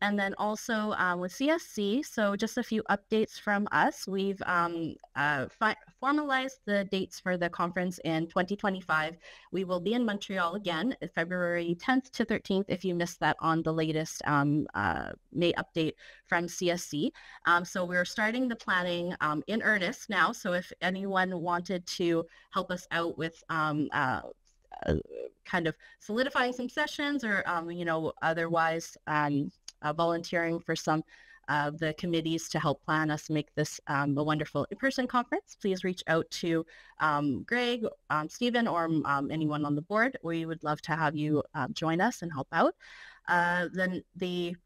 And then also uh, with CSC, so just a few updates from us. We've um, uh, fi- formalized the dates for the conference in 2025. We will be in Montreal again, February 10th to 13th, if you missed that on the latest um, uh, May update from CSC. Um, so we're starting the planning um, in earnest now. So if anyone wanted to help us out with um, uh, uh, kind of solidifying some sessions or, um, you know, otherwise um, uh, volunteering for some of the committees to help plan us make this um, a wonderful in-person conference, please reach out to um, Greg, um, Stephen, or um, anyone on the board. We would love to have you uh, join us and help out. Uh, then the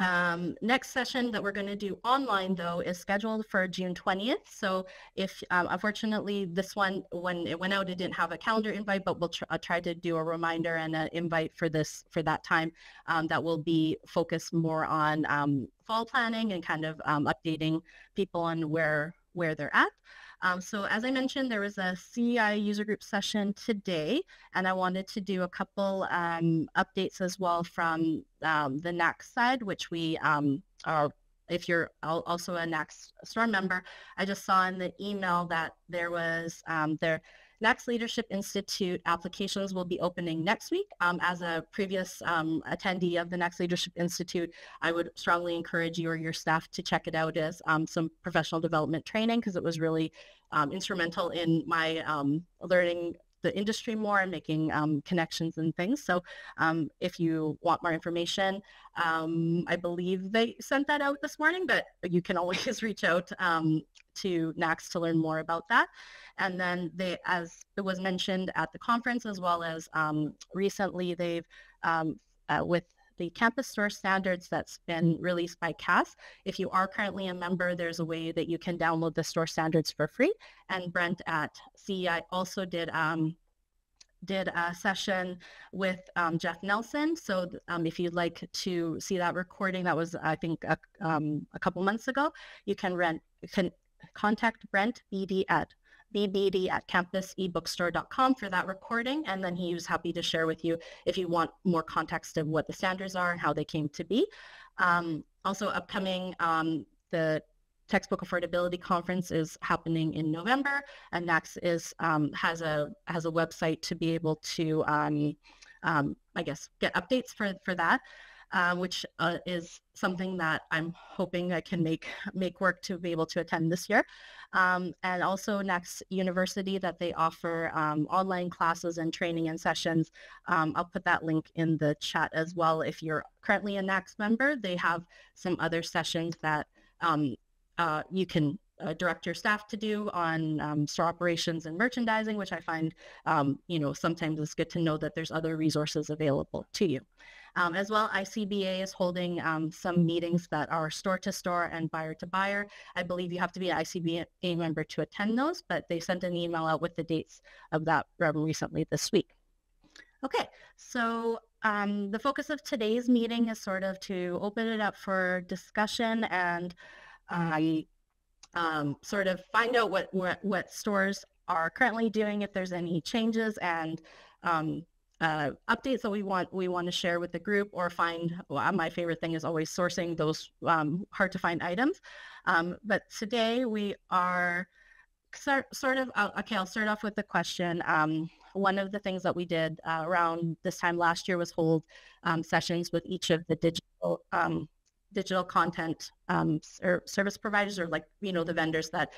um, next session that we're going to do online, though, is scheduled for June 20th. So if, um, unfortunately, this one, when it went out, it didn't have a calendar invite, but we'll tr- uh, try to do a reminder and an invite for this, for that time um, that will be focused more on um, fall planning and kind of um, updating people on where, where they're at. Um, so as I mentioned, there was a CEI user group session today, and I wanted to do a couple um, updates as well from um, the NACS side, which we um, are if you're also a NACS store member, I just saw in the email that there was um, there NACS Leadership Institute applications will be opening next week. Um, as a previous um, attendee of the NACS Leadership Institute, I would strongly encourage you or your staff to check it out as um, some professional development training because it was really um, instrumental in my um, learning the industry more and making um, connections and things. So um, if you want more information, um, I believe they sent that out this morning, but you can always reach out um, to NACS to learn more about that. And then they, as it was mentioned at the conference, as well as um, recently, they've um, uh, with the campus store standards that's been released by CAS. If you are currently a member, there's a way that you can download the store standards for free. And Brent at CEI also did um, did a session with um, Jeff Nelson. So um, if you'd like to see that recording, that was I think a, um, a couple months ago, you can rent can contact Brent BD at bbd at campusebookstore.com for that recording. And then he was happy to share with you if you want more context of what the standards are and how they came to be. Um, also upcoming, um, the textbook affordability conference is happening in November, and NACS is um, has a has a website to be able to, um, um, I guess, get updates for for that uh, which uh, is something that I'm hoping I can make make work to be able to attend this year. Um, and also NACS University that they offer um, online classes and training and sessions. Um, I'll put that link in the chat as well. If you're currently a NACS member, they have some other sessions that um, uh, you can uh, direct your staff to do on um, store operations and merchandising, which I find, um, you know, sometimes it's good to know that there's other resources available to you. Um, as well, ICBA is holding um, some meetings that are store to store and buyer to buyer. I believe you have to be an ICBA member to attend those, but they sent an email out with the dates of that recently this week. Okay, so um, the focus of today's meeting is sort of to open it up for discussion and uh, um, sort of find out what, what, what stores are currently doing, if there's any changes, and um, uh, updates that we want we want to share with the group or find well, my favorite thing is always sourcing those um, hard to find items. Um, but today we are sort, sort of uh, okay i'll start off with the question. Um, one of the things that we did uh, around this time last year was hold um, sessions with each of the digital um, digital content um, service providers or like you know the vendors that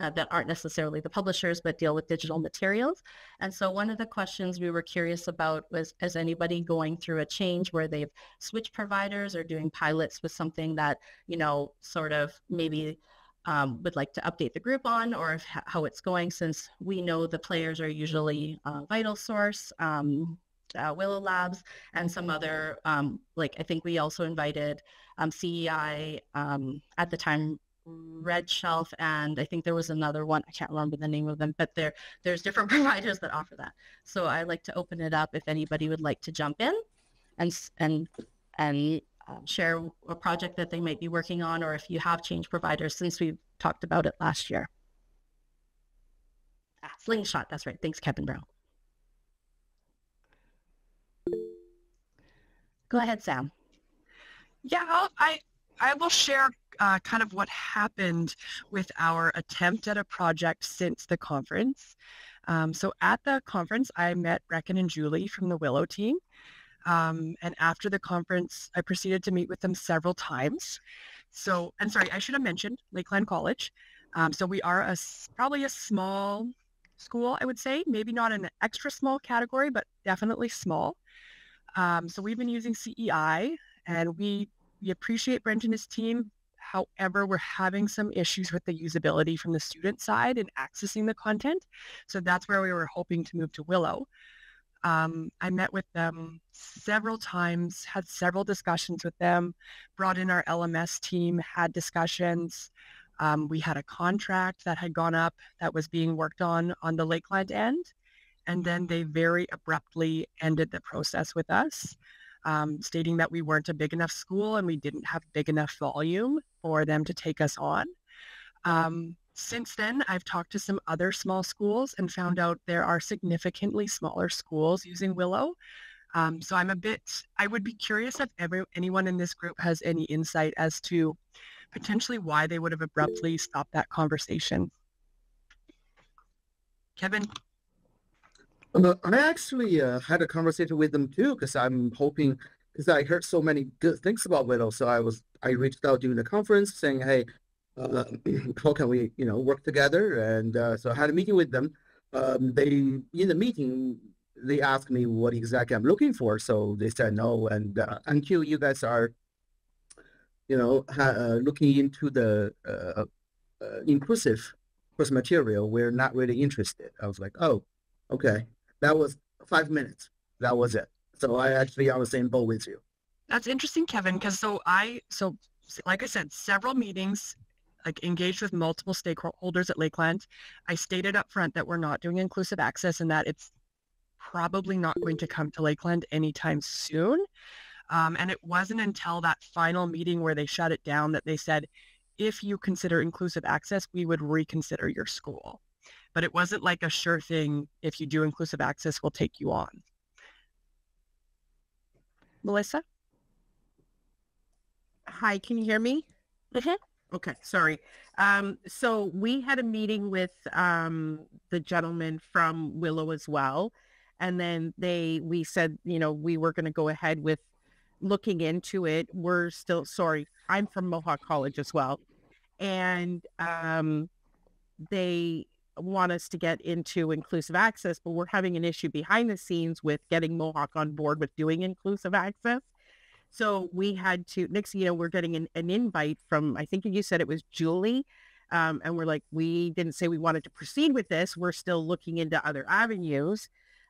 uh, that aren't necessarily the publishers but deal with digital materials. And so one of the questions we were curious about was, is anybody going through a change where they've switched providers or doing pilots with something that, you know, sort of maybe um, would like to update the group on or if, how it's going since we know the players are usually uh, Vital Source, um, uh, Willow Labs, and some other, um, like I think we also invited um, CEI um, at the time Red Shelf, and I think there was another one. I can't remember the name of them, but there there's different providers that offer that. So I like to open it up if anybody would like to jump in and and and um, share a project that they might be working on, or if you have changed providers since we talked about it last year. Ah, Slingshot, that's right. Thanks, Kevin Brown. Go ahead, Sam. Yeah, I'll, I I will share uh, kind of what happened with our attempt at a project since the conference. Um, so at the conference, I met Brecken and Julie from the Willow team. Um, and after the conference, I proceeded to meet with them several times. So, and sorry, I should have mentioned Lakeland College. Um, so we are a probably a small school, I would say, maybe not an extra small category, but definitely small. Um, so we've been using CEI, and we we appreciate Brent and his team. However, we're having some issues with the usability from the student side and accessing the content. So that's where we were hoping to move to Willow. Um, I met with them several times, had several discussions with them, brought in our LMS team, had discussions. Um, we had a contract that had gone up that was being worked on on the Lakeland end. And then they very abruptly ended the process with us um, stating that we weren't a big enough school and we didn't have big enough volume for them to take us on. Um, since then, I've talked to some other small schools and found out there are significantly smaller schools using Willow. Um, so I'm a bit, I would be curious if every, anyone in this group has any insight as to potentially why they would have abruptly stopped that conversation. Kevin? Uh, I actually uh, had a conversation with them too because I'm hoping because I heard so many good things about Willow. So I was I reached out during the conference saying, hey, uh, how can we you know work together? And uh, so I had a meeting with them. Um, they in the meeting they asked me what exactly I'm looking for. So they said no. And uh, until you guys are you know uh, looking into the inclusive course material, we're not really interested. I was like, oh, okay. That was five minutes. That was it. So I actually on the same boat with you. That's interesting, Kevin, because so I so like I said, several meetings, like engaged with multiple stakeholders at Lakeland. I stated up front that we're not doing inclusive access and that it's probably not going to come to Lakeland anytime soon. Um, and it wasn't until that final meeting where they shut it down that they said, if you consider inclusive access, we would reconsider your school but it wasn't like a sure thing. If you do inclusive access, we'll take you on. Melissa? Hi, can you hear me? Mm-hmm. Okay, sorry. Um, so we had a meeting with um, the gentleman from Willow as well. And then they, we said, you know, we were going to go ahead with looking into it. We're still, sorry, I'm from Mohawk College as well. And um, they, want us to get into inclusive access, but we're having an issue behind the scenes with getting Mohawk on board with doing inclusive access. So we had to, next, you know, we're getting an, an invite from, I think you said it was Julie. Um, and we're like, we didn't say we wanted to proceed with this. We're still looking into other avenues.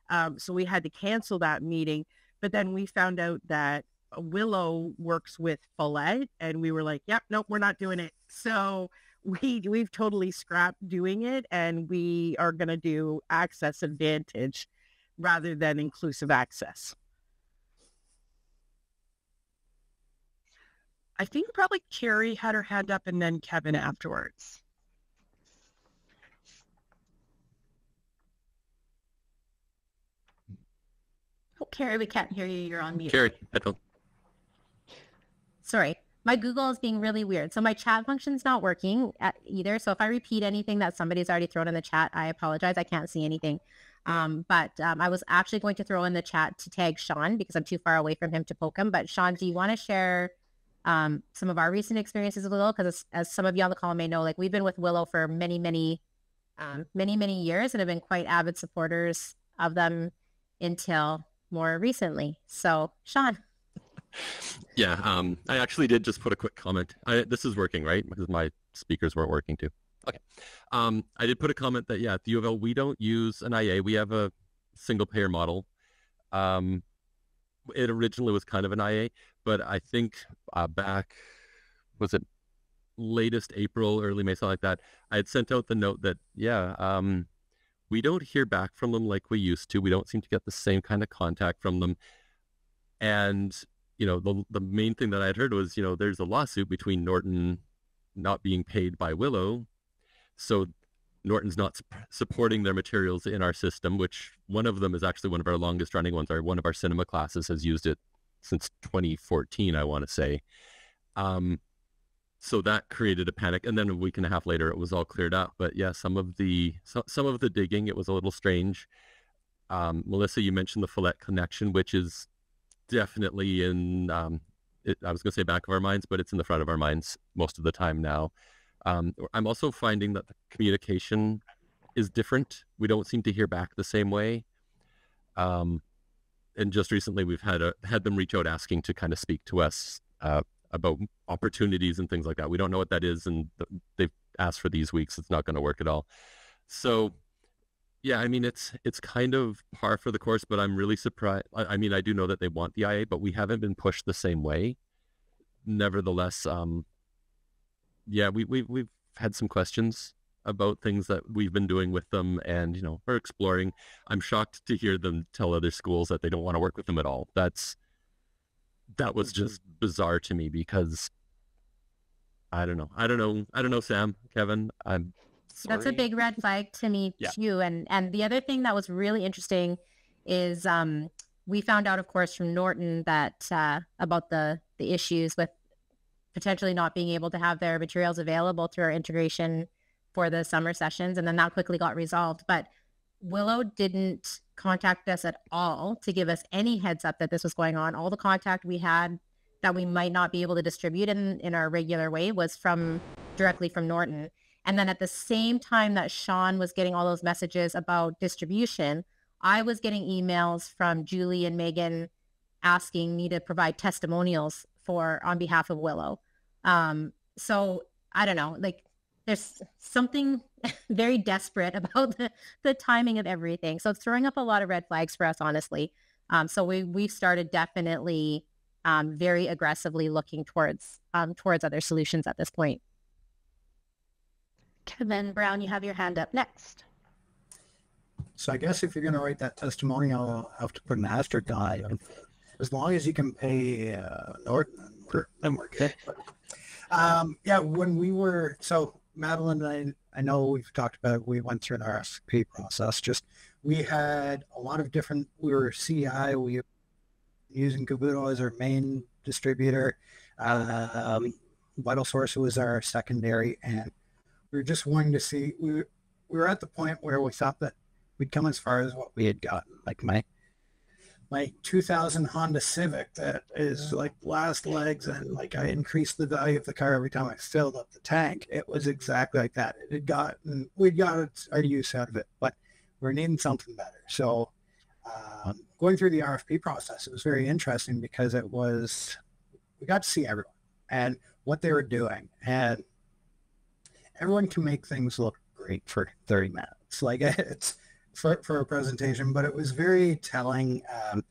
Um, so we had to cancel that meeting. But then we found out that Willow works with Follett and we were like, yep, nope, we're not doing it. So we we've totally scrapped doing it and we are going to do access advantage rather than inclusive access. I think probably Carrie had her hand up and then Kevin afterwards. Oh, Carrie, we can't hear you. You're on mute. Carrie, I don't. Sorry my Google is being really weird. So my chat function's not working either. So if I repeat anything that somebody's already thrown in the chat, I apologize. I can't see anything. Um, but um, I was actually going to throw in the chat to tag Sean because I'm too far away from him to poke him. But Sean, do you want to share um, some of our recent experiences with Willow? Because as, as, some of you on the call may know, like we've been with Willow for many, many, um, many, many years and have been quite avid supporters of them until more recently. So Sean. Yeah, um, I actually did just put a quick comment. I, this is working, right? Because my speakers weren't working too. Okay. Um, I did put a comment that, yeah, at the U of L, we don't use an IA. We have a single payer model. Um, it originally was kind of an IA, but I think uh, back, was it latest April, early May, something like that, I had sent out the note that, yeah, um, we don't hear back from them like we used to. We don't seem to get the same kind of contact from them. And you know, the the main thing that I had heard was, you know, there's a lawsuit between Norton not being paid by Willow, so Norton's not su- supporting their materials in our system. Which one of them is actually one of our longest running ones. Our one of our cinema classes has used it since 2014, I want to say. Um, so that created a panic, and then a week and a half later, it was all cleared up. But yeah, some of the so, some of the digging, it was a little strange. Um, Melissa, you mentioned the Follett connection, which is definitely in. Um, it, I was going to say back of our minds, but it's in the front of our minds most of the time now. Um, I'm also finding that the communication is different. We don't seem to hear back the same way. Um, and just recently, we've had a, had them reach out asking to kind of speak to us uh, about opportunities and things like that. We don't know what that is, and they've asked for these weeks. It's not going to work at all. So, yeah, I mean, it's it's kind of par for the course, but I'm really surprised. I, I mean, I do know that they want the IA, but we haven't been pushed the same way. Nevertheless, um, yeah, we we we've had some questions about things that we've been doing with them and you know we're exploring i'm shocked to hear them tell other schools that they don't want to work with them at all that's that was mm-hmm. just bizarre to me because I don't know. I don't know. I don't know, Sam, Kevin. I'm sorry. That's a big red flag to me yeah. too. And and the other thing that was really interesting is um, we found out, of course, from Norton that uh, about the the issues with potentially not being able to have their materials available through our integration for the summer sessions, and then that quickly got resolved. But Willow didn't contact us at all to give us any heads up that this was going on. All the contact we had that we might not be able to distribute in, in our regular way was from directly from Norton. And then at the same time that Sean was getting all those messages about distribution, I was getting emails from Julie and Megan asking me to provide testimonials for on behalf of Willow. Um, so I don't know, like there's something very desperate about the, the timing of everything. So it's throwing up a lot of red flags for us, honestly. Um, so we we started definitely um, very aggressively looking towards um, towards other solutions at this point. Kevin Brown, you have your hand up next. So I guess if you're going to write that testimonial, I'll have to put an asterisk on it. As long as you can pay uh, Norton, then we're good. Um, yeah, when we were so Madeline and I, I know we've talked about it, we went through an RFP process. Just we had a lot of different. We were CEI. We were using Kabuto as our main distributor. Um, VitalSource was our secondary, and we were just wanting to see. We we were at the point where we thought that we'd come as far as what we had gotten. Like my my 2000 Honda Civic that is like last legs and like I increased the value of the car every time I filled up the tank. It was exactly like that. It had gotten, we'd got our use out of it, but we're needing something better. So um, going through the RFP process, it was very interesting because it was, we got to see everyone and what they were doing. And everyone can make things look great for 30 minutes. Like it's, for, for a presentation, but it was very telling um,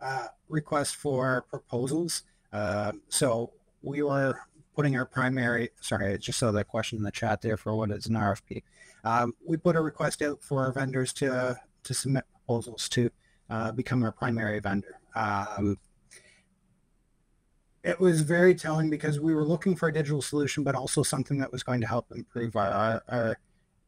uh, request for proposals. Uh, so we were putting our primary, sorry, just saw that question in the chat there for what is an RFP. Um, we put a request out for our vendors to, to submit proposals to uh, become our primary vendor. Um, it was very telling because we were looking for a digital solution, but also something that was going to help improve our, our,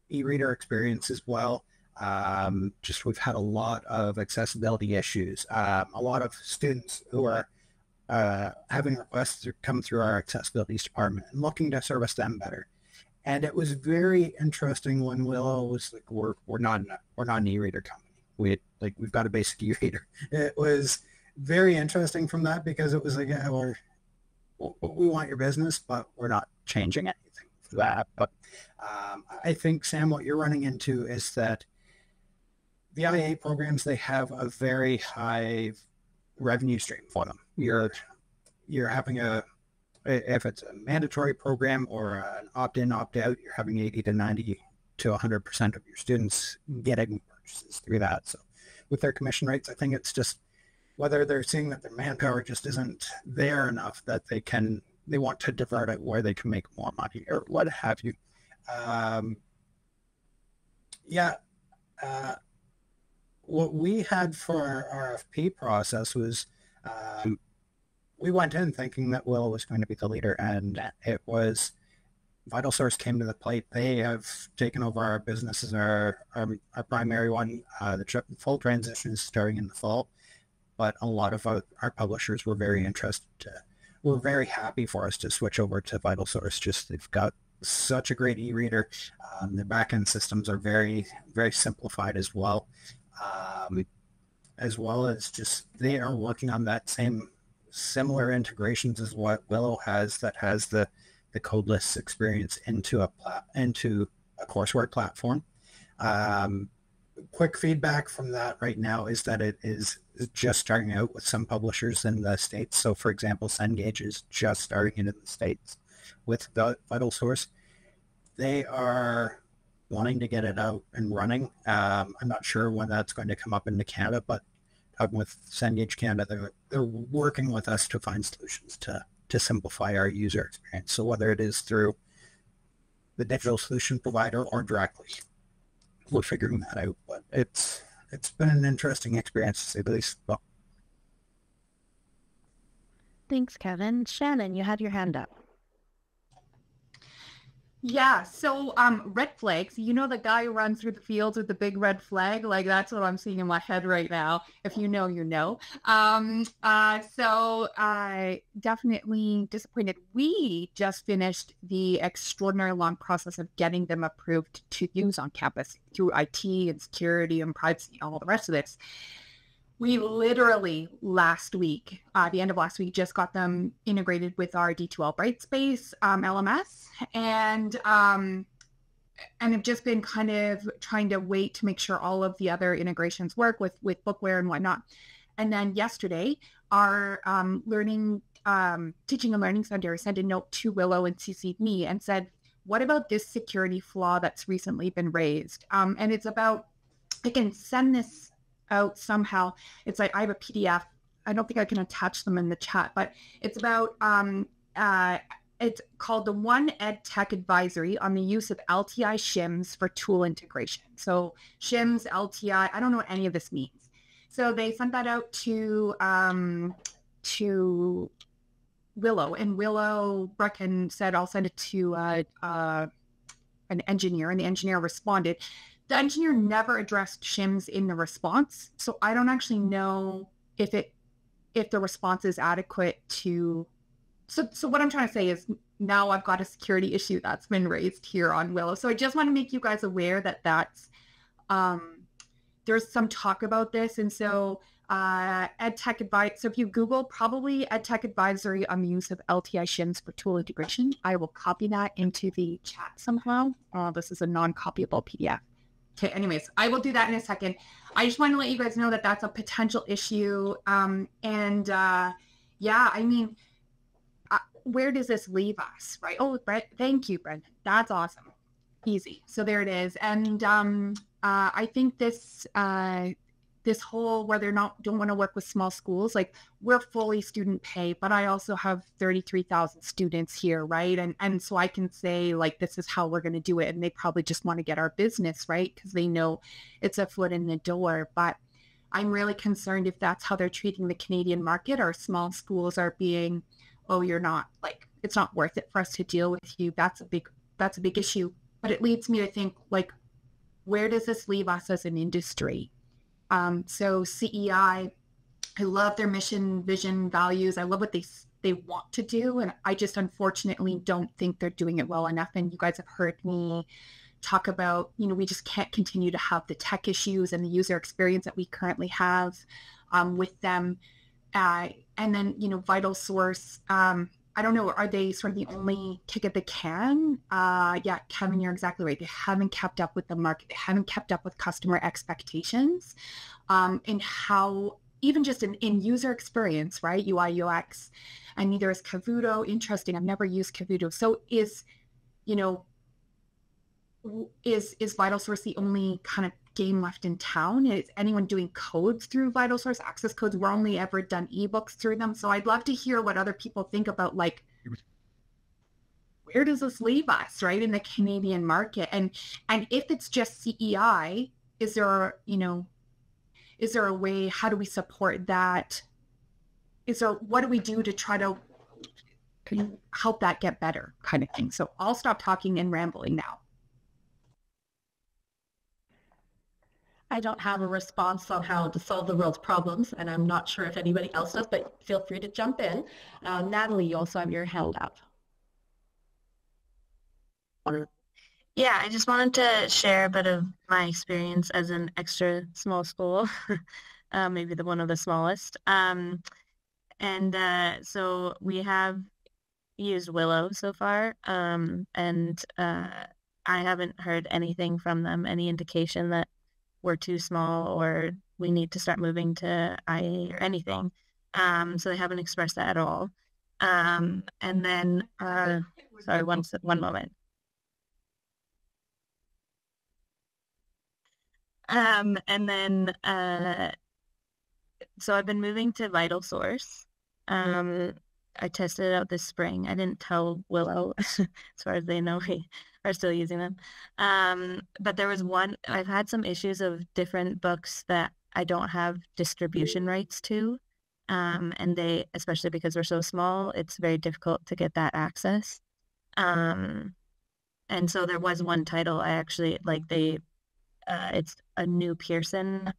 e-reader experience as well. Um, just we've had a lot of accessibility issues. Um, a lot of students who are uh, having requests come through our accessibility department and looking to service them better. And it was very interesting when Willow was like, "We're we're not we're not an e-reader company. We like we've got a basic e-reader." It was very interesting from that because it was like, yeah, we're we want your business, but we're not changing anything for that. But um, I think Sam, what you're running into is that the IA programs, they have a very high revenue stream for them. You're you're having a if it's a mandatory program or an opt-in, opt-out, you're having 80 to 90 to 100% of your students getting purchases through that. So with their commission rates, I think it's just whether they're seeing that their manpower just isn't there enough that they can, they want to divert it where they can make more money or what have you. Um, yeah, uh, what we had for our RFP process was um, we went in thinking that Will was going to be the leader, and it was VitalSource came to the plate. They have taken over our business as our, our, our primary one. Uh, the full transition is starting in the fall. But a lot of our, our publishers were very interested to, were very happy for us to switch over to VitalSource. Just they've got such a great e-reader. Um, their backend systems are very, very simplified as well. Um, as well as just they are working on that same similar integrations as what Willow has that has the the codeless experience into a pla- into a coursework platform. Um, quick feedback from that right now is that it is just starting out with some publishers in the states. So, for example, Cengage is just starting in the states with the Vital Source. They are wanting to get it out and running. Um, I'm not sure when that's going to come up into Canada, but talking with Cengage Canada, they're, they're working with us to find solutions to to simplify our user experience. So whether it is through the digital solution provider or directly, we're figuring that out. But it's it's been an interesting experience to say the least. Well, Thanks, Kevin. Shannon, you had your hand up. Yeah, so um red flags, you know the guy who runs through the fields with the big red flag? Like that's what I'm seeing in my head right now. If you know, you know. Um uh so I uh, definitely disappointed. We just finished the extraordinary long process of getting them approved to use on campus through IT and security and privacy, all the rest of this we literally last week, uh, the end of last week, just got them integrated with our D2L Brightspace um, LMS, and um, and have just been kind of trying to wait to make sure all of the other integrations work with with Bookware and whatnot. And then yesterday, our um, learning um, teaching and learning center sent a note to Willow and CC'd me and said, "What about this security flaw that's recently been raised?" Um, and it's about I can send this out somehow. It's like I have a PDF. I don't think I can attach them in the chat, but it's about um, uh, it's called the One Ed Tech Advisory on the use of LTI shims for tool integration. So shims, LTI, I don't know what any of this means. So they sent that out to um, to Willow, and Willow Brecken said, "I'll send it to uh, uh, an engineer," and the engineer responded the engineer never addressed shims in the response so i don't actually know if it if the response is adequate to so so what i'm trying to say is now i've got a security issue that's been raised here on willow so i just want to make you guys aware that that's um there's some talk about this and so uh, EdTech advice. So if you Google probably EdTech advisory on the use of LTI shims for tool integration, I will copy that into the chat somehow. Uh, this is a non-copyable PDF. Okay, anyways, I will do that in a second. I just want to let you guys know that that's a potential issue. Um, and uh, yeah, I mean, uh, where does this leave us, right? Oh, Brett, thank you, Brent. That's awesome. Easy. So there it is. And um, uh, I think this uh, this whole where they're not don't want to work with small schools like we're fully student pay but i also have 33000 students here right? And and so i can say like this is how we're going to do it and they probably just want to get our business right? Because they know it's a foot in the door but i'm really concerned if that's how they're treating the canadian market our small schools are being oh you're not like it's not worth it for us to deal with you that's a big that's a big issue. But it leads me to think like where does this leave us as an industry um, so CEI, I love their mission, vision, values. I love what they they want to do, and I just unfortunately don't think they're doing it well enough. And you guys have heard me talk about, you know, we just can't continue to have the tech issues and the user experience that we currently have um, with them. Uh, and then, you know, VitalSource. Um, I don't know, are they sort of the only kick at the can? Uh, yeah, Kevin, you're exactly right. They haven't kept up with the market. They haven't kept up with customer expectations um, and how even just in, in user experience, right? UI, UX, and neither is Cavuto. Interesting. I've never used Cavuto. So is, you know, is is VitalSource the only kind of game left in town? Is anyone doing codes through VitalSource access codes? We're only ever done ebooks through them. So I'd love to hear what other people think about like where does this leave us, right, in the Canadian market? And and if it's just CEI, is there, you know, is there a way? How do we support that? Is there what do we do to try to help that get better, kind of thing? So I'll stop talking and rambling now. I don't have a response on how to solve the world's problems, and I'm not sure if anybody else does, but feel free to jump in. Uh, Natalie, you also have your hand up. Yeah, I just wanted to share a bit of my experience as an extra small school, uh, maybe the one of the smallest. Um, and uh, so we have used Willow so far, um, and uh, I haven't heard anything from them, any indication that we're too small or we need to start moving to IA or anything. Um, so they haven't expressed that at all. Um, and then, uh, sorry, one one moment. Um, and then, uh, so I've been moving to Vital Source. Um, I tested it out this spring. I didn't tell Willow, as far as they know, we are still using them. Um, but there was one, I've had some issues of different books that I don't have distribution rights to. Um, and they, especially because we're so small, it's very difficult to get that access. Um, and so there was one title I actually, like they, uh, it's a new Pearson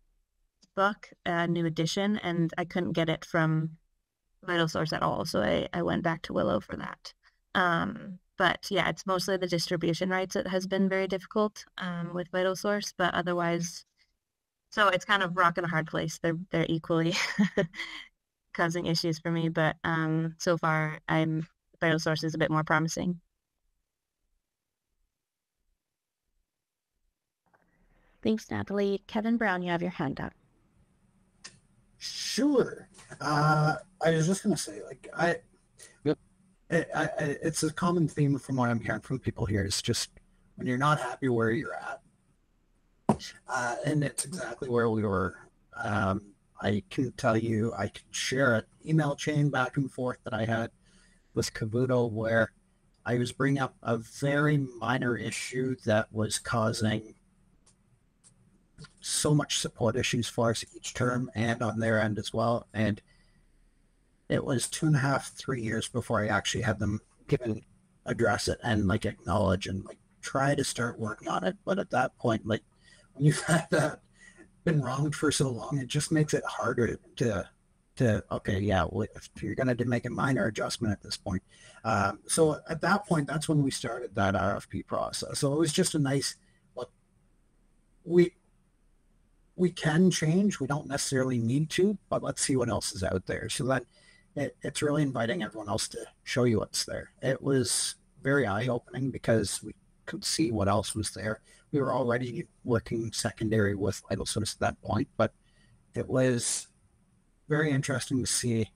book, a new edition, and I couldn't get it from Vital Source at all. So I, I went back to Willow for that. Um, but yeah, it's mostly the distribution rights that has been very difficult um, with Vital Source, but otherwise, so it's kind of rock and a hard place. They're they're equally causing issues for me, but um, so far, I'm Vital Source is a bit more promising. Thanks, Natalie. Kevin Brown, you have your hand up. Sure. Uh, I was just gonna say, like, I, it, I, it's a common theme from what I'm hearing from people here. Is just when you're not happy where you're at, uh, and it's exactly where we were. Um, I can tell you, I can share an email chain back and forth that I had with Cavuto where I was bringing up a very minor issue that was causing so much support issues for us each term and on their end as well. And it was two and a half, three years before I actually had them given address it and like acknowledge and like try to start working on it. But at that point, like when you've had that been wronged for so long, it just makes it harder to to okay, yeah, well, if you're gonna make a minor adjustment at this point. Um, so at that point, that's when we started that RFP process. So it was just a nice look. We we can change. We don't necessarily need to, but let's see what else is out there. So that it, it's really inviting everyone else to show you what's there. It was very eye opening because we could see what else was there. We were already working secondary with Vital Source at that point, but it was very interesting to see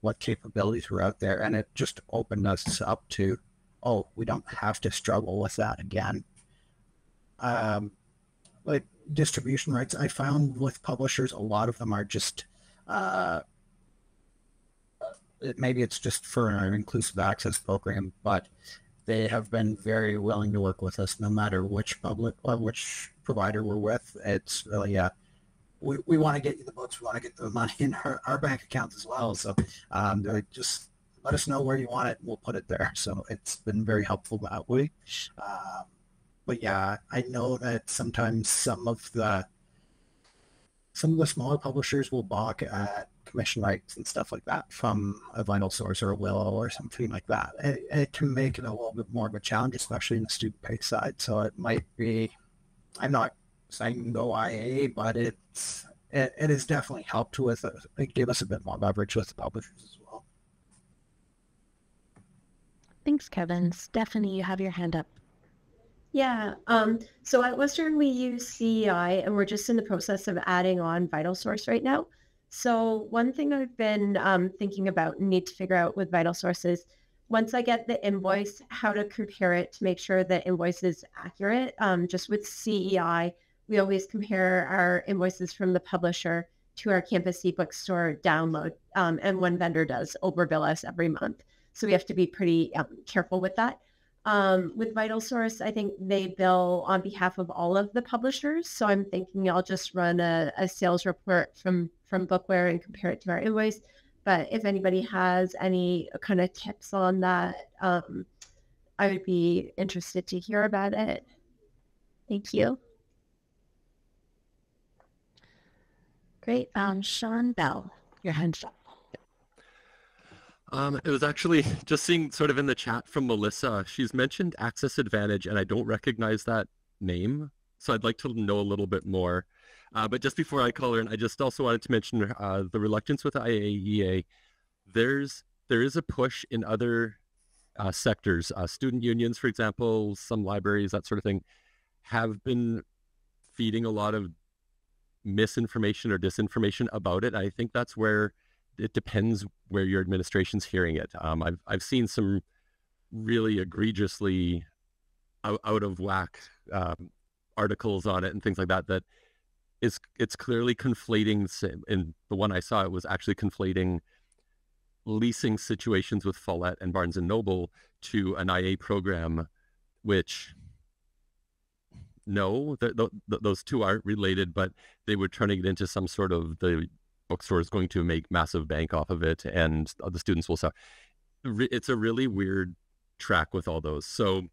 what capabilities were out there. And it just opened us up to, oh, we don't have to struggle with that again. Um, like distribution rights, I found with publishers, a lot of them are just, uh, maybe it's just for our inclusive access program, but they have been very willing to work with us no matter which public or which provider we're with. It's really, yeah, we, we want to get you the books. We want to get the money in our, our bank accounts as well. So um, they just let us know where you want it. And we'll put it there. So it's been very helpful that way. Um, but yeah, I know that sometimes some of the some of the smaller publishers will balk at commission rights and stuff like that from a Vital Source or a willow or something like that. It, it can make it a little bit more of a challenge, especially in the student pay side. So it might be, I'm not saying go IA, but it's it, it has definitely helped with it gave us a bit more leverage with the publishers as well. Thanks, Kevin. Stephanie, you have your hand up. Yeah. Um, so at Western, we use CEI, and we're just in the process of adding on Vital Source right now. So one thing I've been um, thinking about and need to figure out with Vital Source is once I get the invoice, how to compare it to make sure the invoice is accurate. Um, just with CEI, we always compare our invoices from the publisher to our campus ebook store download, um, and one vendor does overbill us every month. So we have to be pretty um, careful with that. Um, with Vital Source, I think they bill on behalf of all of the publishers. So I'm thinking I'll just run a, a sales report from from Bookware and compare it to our invoice. But if anybody has any kind of tips on that, um, I would be interested to hear about it. Thank you. Great. Um, Sean Bell, your hand's up. Um, it was actually just seeing sort of in the chat from Melissa. She's mentioned Access Advantage, and I don't recognize that name. So I'd like to know a little bit more. Uh, but just before I call her in, I just also wanted to mention uh, the reluctance with IAEA. There's there is a push in other uh, sectors, uh, student unions, for example, some libraries, that sort of thing, have been feeding a lot of misinformation or disinformation about it. I think that's where it depends where your administration's hearing it. Um, I've I've seen some really egregiously out, out of whack um, articles on it and things like that. That is it's clearly conflating. In the one I saw, it was actually conflating leasing situations with Follett and Barnes and Noble to an IA program, which no, th- th- those two aren't related, but they were turning it into some sort of the bookstore is going to make massive bank off of it, and the students will sell. It's a really weird track with all those. So,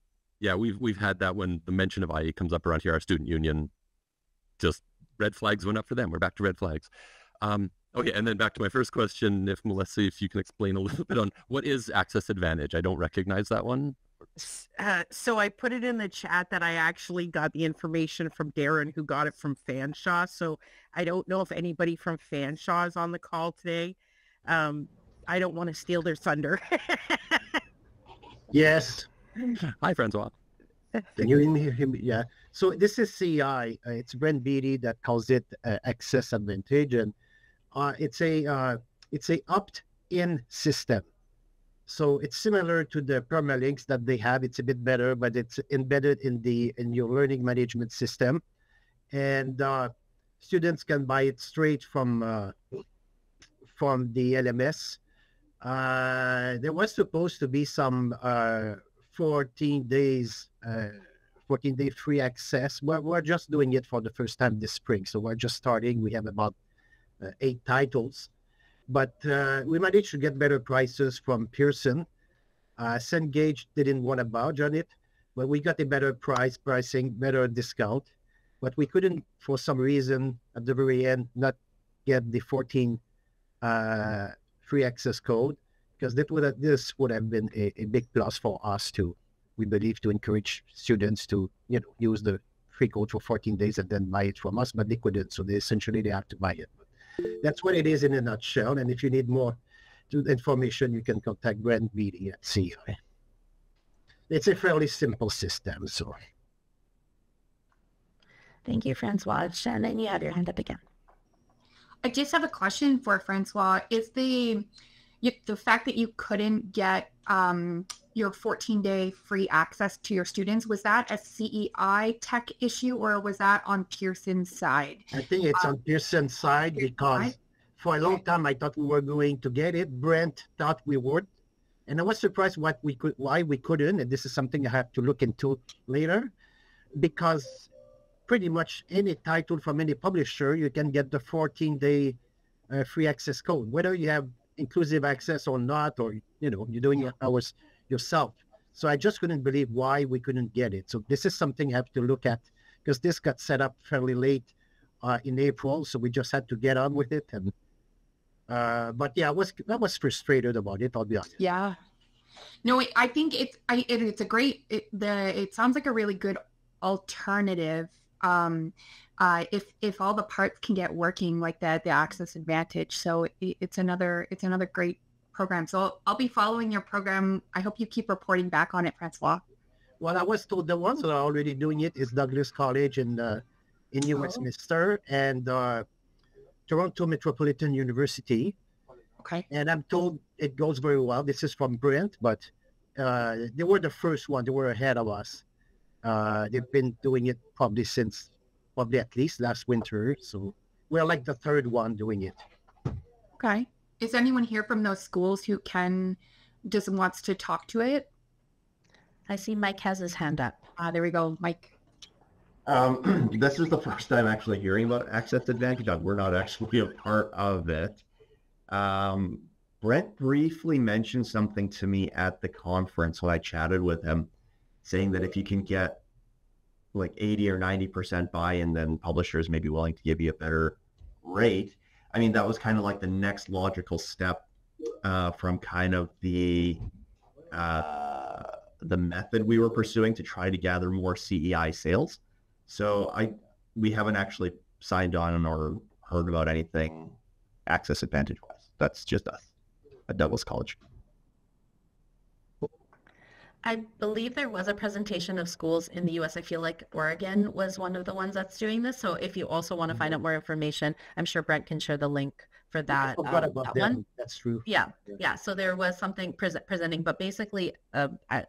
yeah, we've we've had that when the mention of IA comes up around here. Our student union, just red flags went up for them. We're back to red flags. Um, okay, and then back to my first question. If Melissa, if you can explain a little bit on what is access advantage, I don't recognize that one. Uh, so I put it in the chat that I actually got the information from Darren who got it from Fanshawe. So I don't know if anybody from Fanshawe is on the call today. Um, I don't want to steal their thunder. yes. Hi, Francois. Can you hear me? Yeah. So this is CEI. Uh, it's Brent Beatty that calls it uh, access advantage, and uh, it's a uh, it's a opt-in system. So it's similar to the permalinks that they have. It's a bit better, but it's embedded in the in your learning management system, and uh, students can buy it straight from from the LMS. There was supposed to be some uh, 14 days, 14 day free access. We're, we're just doing it for the first time this spring, so we're just starting. We have about uh, eight titles but uh, we managed to get better prices from Pearson. Uh, Cengage didn't want to budge on it, but we got a better price pricing, better discount. But we couldn't, for some reason, at the very end, not get the 14 uh, free access code because this would have been a, a big plus for us to, we believe, to encourage students to you know use the free code for 14 days and then buy it from us, but they couldn't. So they essentially they have to buy it. That's what it is in a nutshell. And if you need more information, you can contact Brent Beatty at CEI. It's a fairly simple system. So. Thank you, Francois. Shannon, you have your hand up again. I just have a question for Francois. Is the the fact that you couldn't get um, your 14 day free access to your students was that a CEI tech issue or was that on Pearson's side? I think it's on Pearson's side because for a long time I thought we were going to get it. Brent thought we would, and I was surprised what we could, why we couldn't. And this is something I have to look into later, because pretty much any title from any publisher you can get the 14 day uh, free access code, whether you have inclusive access or not, or you know you're doing your hours yourself. So I just couldn't believe why we couldn't get it. So this is something I have to look at because this got set up fairly late uh, in April, so we just had to get on with it. And uh, but yeah, I was I was frustrated about it. I'll be honest. Yeah. No, I think it's I it, it's a great it, the it sounds like a really good alternative. Um, uh, if if all the parts can get working like that, the access advantage. So it, it's another it's another great program. So I'll be following your program. I hope you keep reporting back on it, Francois. Well, I was told the ones that are already doing it is Douglas College in uh, in New oh. Westminster and uh, Toronto Metropolitan University. Okay. And I'm told it goes very well. This is from Brent, but uh, they were the first one. They were ahead of us. Uh, they've been doing it probably since, probably at least last winter. So we're like the third one doing it. Okay. Is anyone here from those schools who can just wants to talk to it? I see Mike has his hand up. Ah, there we go, Mike. Um, this is the first time actually hearing about Access Advantage. We're not actually a part of it. Um, Brent briefly mentioned something to me at the conference when I chatted with him, saying that if you can get like 80 or 90% buy-in, then publishers may be willing to give you a better rate. I mean, that was kind of like the next logical step uh, from kind of the uh, the method we were pursuing to try to gather more CEI sales. So I we haven't actually signed on or heard about anything access advantage wise. That's just us at Douglas College. I believe there was a presentation of schools in the US. I feel like Oregon was one of the ones that's doing this. So if you also want to find out more information, I'm sure Brent can share the link for that, um, that that. one. That's true. Yeah, yeah. So there was something pres presenting, but basically, uh, I,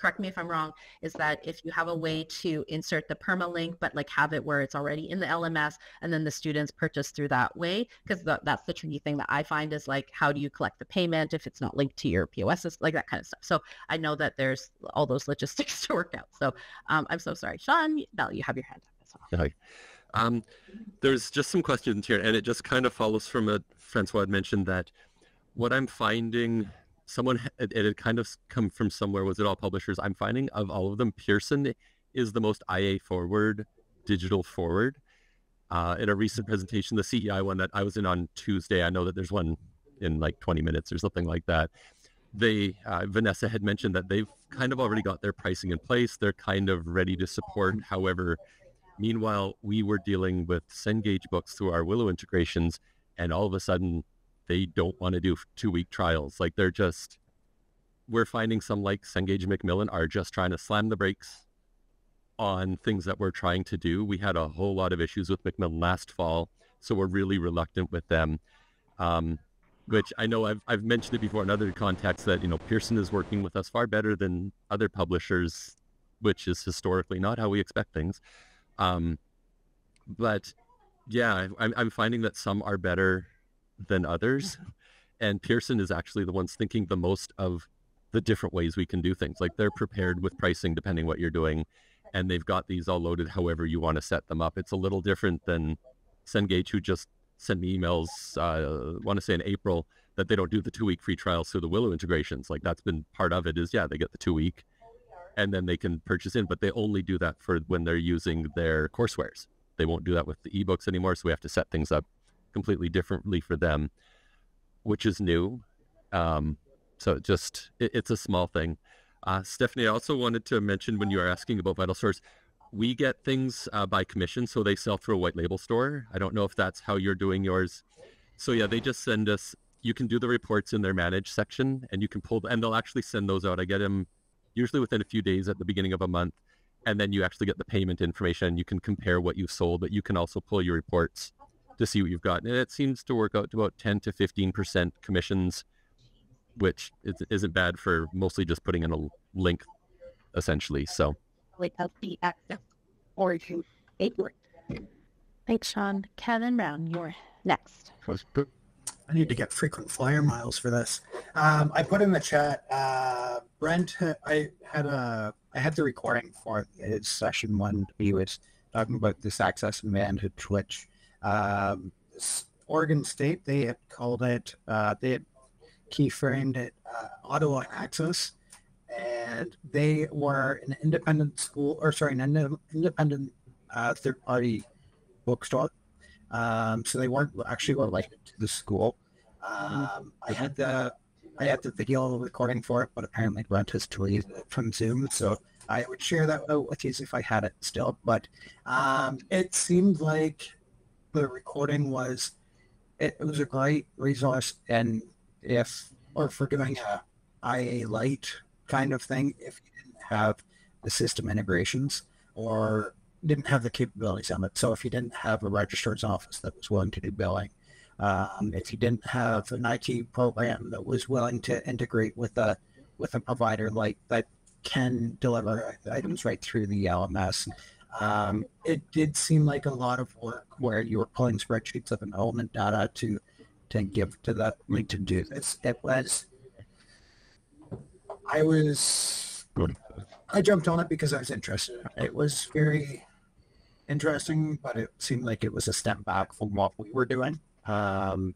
correct me if I'm wrong, is that if you have a way to insert the permalink, but like have it where it's already in the LMS, and then the students purchase through that way, because that's the tricky thing that I find is like, how do you collect the payment if it's not linked to your POS, like that kind of stuff. So I know that there's all those logistics to work out. So um, I'm so sorry, Sean. Val, you have your hand up as well. Okay. Um, there's just some questions here, and it just kind of follows from what Francois had mentioned that what I'm finding, someone it, it had kind of come from somewhere. Was it all publishers? I'm finding of all of them, Pearson is the most IA forward, digital forward. Uh, in a recent presentation, the CEI one that I was in on Tuesday, I know that there's one in like 20 minutes or something like that. They uh, Vanessa had mentioned that they've kind of already got their pricing in place. They're kind of ready to support. However, Meanwhile, we were dealing with Cengage books through our Willow integrations, and all of a sudden, they don't want to do two-week trials. Like they're just, we're finding some like Cengage Macmillan are just trying to slam the brakes on things that we're trying to do. We had a whole lot of issues with Macmillan last fall, so we're really reluctant with them. Um, which I know I've, I've mentioned it before in other contexts that, you know, Pearson is working with us far better than other publishers, which is historically not how we expect things. Um, but yeah, I'm, I'm finding that some are better than others. And Pearson is actually the ones thinking the most of the different ways we can do things. Like they're prepared with pricing depending what you're doing. And they've got these all loaded however you want to set them up. It's a little different than Cengage, who just sent me emails, uh, want to say in April, that they don't do the two week free trials through the Willow integrations. Like that's been part of it is, yeah, they get the two week and then they can purchase in, but they only do that for when they're using their coursewares. They won't do that with the ebooks anymore. So we have to set things up completely differently for them, which is new. Um, so it just, it, it's a small thing. Uh, Stephanie, I also wanted to mention when you were asking about Vital Source, we get things uh, by commission, so they sell through a white label store. I don't know if that's how you're doing yours. So yeah, they just send us. You can do the reports in their manage section, and you can pull, and they'll actually send those out. I get them usually within a few days at the beginning of a month, and then you actually get the payment information. You can compare what you've sold, but you can also pull your reports to see what you've got. And it seems to work out to about 10 to 15 percent commissions, which isn't bad for mostly just putting in a link, essentially. So. Thanks, Sean. Kevin Brown, you're next. I need to get frequent flyer miles for this. Um, I put in the chat. Uh, Brent, I had a I had the recording for his session when he was talking about this access and to Twitch. Um, Oregon State, they had called it, uh, they had keyframed it uh, auto access, and they were an independent school, or sorry, an independent uh, third party bookstore. Um, so they weren't actually related to the school. Um, I had the I had the video recording for it, but apparently Brent has deleted it from Zoom. So I would share that with you if I had it still. But um, it seemed like the recording was it, was a great resource, and if or for doing a IA light kind of thing, if you didn't have the system integrations or didn't have the capabilities on it. So if you didn't have a registrar's office that was willing to do billing, um, if you didn't have an IT program that was willing to integrate with a with a provider like that can deliver items right through the LMS, um, it did seem like a lot of work where you were pulling spreadsheets of enrollment data to to give to the link to do this. It was I was I jumped on it because I was interested. It was very interesting, but it seemed like it was a step back from what we were doing. Um,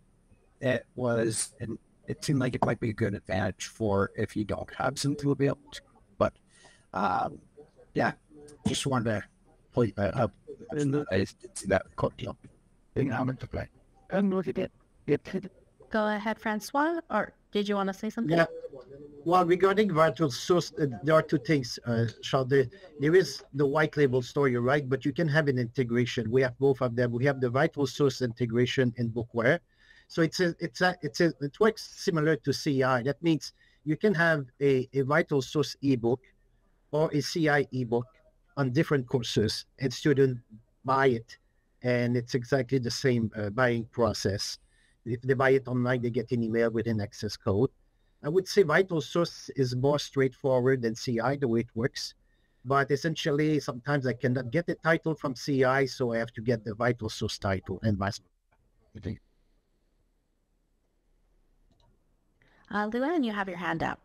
it was, and it seemed like it might be a good advantage for if you don't have something to be able to. But um, yeah, just wanted to point that up. I did see that cocktail being having to play. Go ahead, Francois, or did you want to say something? Yeah. Well, regarding Vital Source, uh, there are two things, uh, Sean. There, there is the white label store, you're right, but you can have an integration. We have both of them. We have the Vital Source integration in Bookware. So it's a, it's a, it's a, it works similar to CEI. That means you can have a, a Vital Source ebook or a CEI ebook on different courses and students buy it. And it's exactly the same uh, buying process. If they buy it online, they get an email with an access code. I would say Vital Source is more straightforward than CEI, the way it works. But essentially, sometimes I cannot get the title from CEI, so I have to get the Vital Source title and vice versa. Uh, Luann, you have your hand up.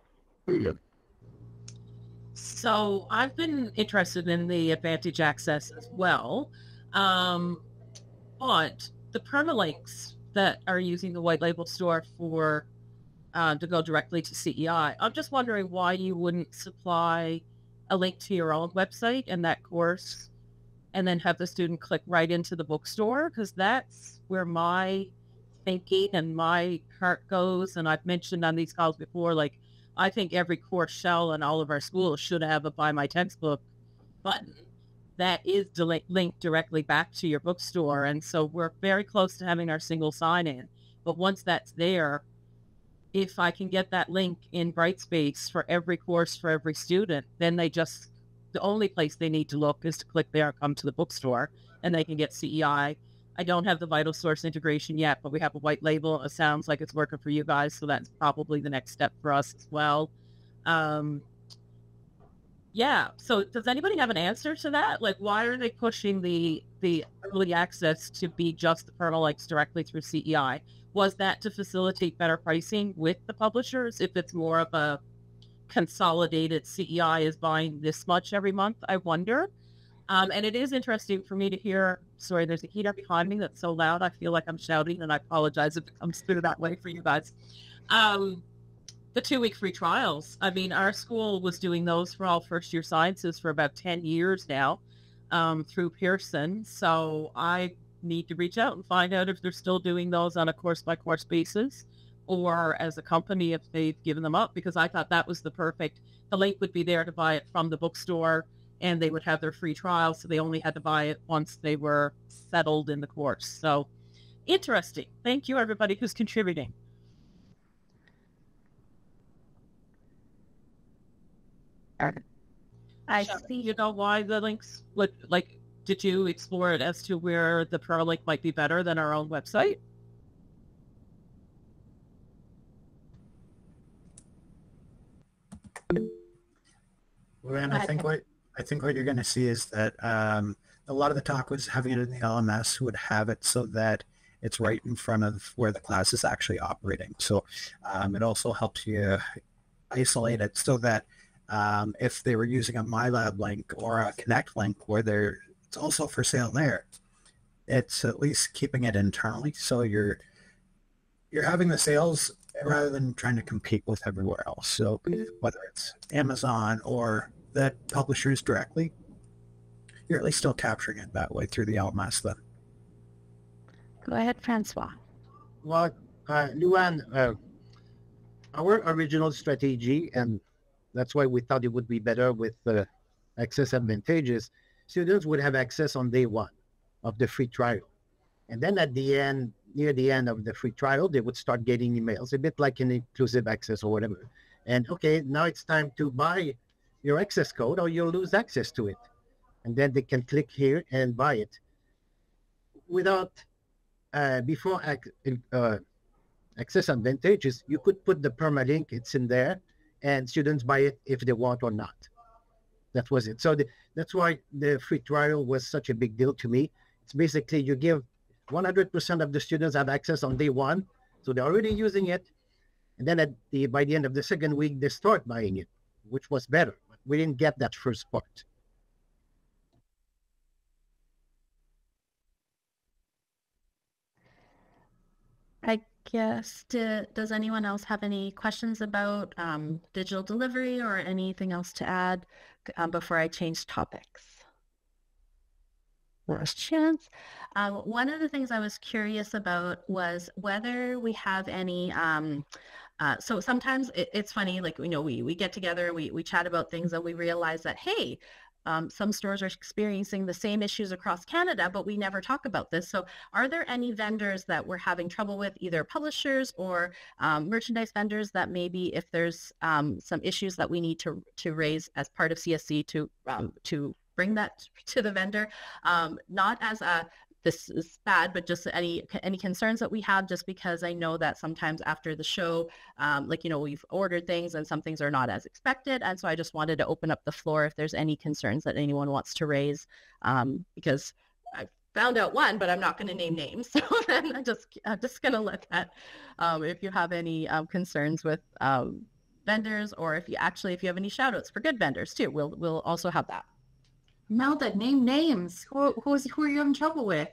So I've been interested in the Advantage Access as well. Um, but the permalinks that are using the white label store for uh, to go directly to CEI. I'm just wondering why you wouldn't supply a link to your own website and that course, and then have the student click right into the bookstore because that's where my thinking and my heart goes. And I've mentioned on these calls before, like I think every course shell in all of our schools should have a buy my textbook button mm-hmm. that is de- linked directly back to your bookstore. And so we're very close to having our single sign in. But once that's there, if I can get that link in Brightspace for every course for every student, then they just, the only place they need to look is to click there, come to the bookstore, and they can get CEI. I don't have the Vital Source integration yet, but we have a white label. It sounds like it's working for you guys, so that's probably the next step for us as well. Um, yeah. So does anybody have an answer to that? Like, why are they pushing the the early access to be just the permalinks directly through CEI? Was that to facilitate better pricing with the publishers? If it's more of a consolidated CEI is buying this much every month, I wonder. Um, and it is interesting for me to hear. Sorry, there's a heater behind me that's so loud. I feel like I'm shouting, and I apologize if it comes through that way for you guys. Um, the two week free trials. I mean, our school was doing those for all first year sciences for about 10 years now um, through Pearson. So I need to reach out and find out if they're still doing those on a course by course basis or as a company if they've given them up because I thought that was the perfect. The link would be there to buy it from the bookstore and they would have their free trial. So they only had to buy it once they were settled in the course. So interesting. Thank you, everybody who's contributing. I see. You know why the links like like did you explore it as to where the permalink might be better than our own website? Well, and I think what I think what you're going to see is that um, a lot of the talk was having it in the LMS would have it so that it's right in front of where the class is actually operating. So um, it also helps you isolate it so that um, if they were using a MyLab link or a Connect link where they're it's also for sale there, it's at least keeping it internally. So you're you're having the sales rather than trying to compete with everywhere else. So whether it's Amazon or the publishers directly, you're at least still capturing it that way through the LMS then. Go ahead, Francois. Well, uh, Luann, uh, our original strategy and that's why we thought it would be better with uh, access advantages. Students would have access on day one of the free trial. And then at the end, near the end of the free trial, they would start getting emails, a bit like an inclusive access or whatever. And okay, now it's time to buy your access code or you'll lose access to it. And then they can click here and buy it. Without, uh, before uh, access advantages, you could put the permalink, it's in there, and students buy it if they want or not. That was it. So the, that's why the free trial was such a big deal to me. It's basically you give 100% of the students have access on day one, so they're already using it, and then at the by the end of the second week they start buying it, which was better. We didn't get that first part. I guess. Do, does anyone else have any questions about um, digital delivery or anything else to add um, before I change topics? questions. Um, one of the things I was curious about was whether we have any. Uh, so sometimes it, it's funny, like you know, we we get together, we we chat about things, and we realize that hey, um, some stores are experiencing the same issues across Canada, but we never talk about this. So are there any vendors that we're having trouble with, either publishers or um, merchandise vendors that maybe if there's um, some issues that we need to, to raise as part of CSC to, um, to bring that to the vendor, um, not as a this is bad, but just any any concerns that we have, just because I know that sometimes after the show, um, like you know, we've ordered things and some things are not as expected, and so I just wanted to open up the floor if there's any concerns that anyone wants to raise, um, because I found out one, but I'm not going to name names, so then I'm just I'm just going to let that. Um, if you have any um, concerns with um, vendors, or if you actually if you have any shout outs for good vendors too, we'll we'll also have that. Melda, name names. Who who's who are you having trouble with?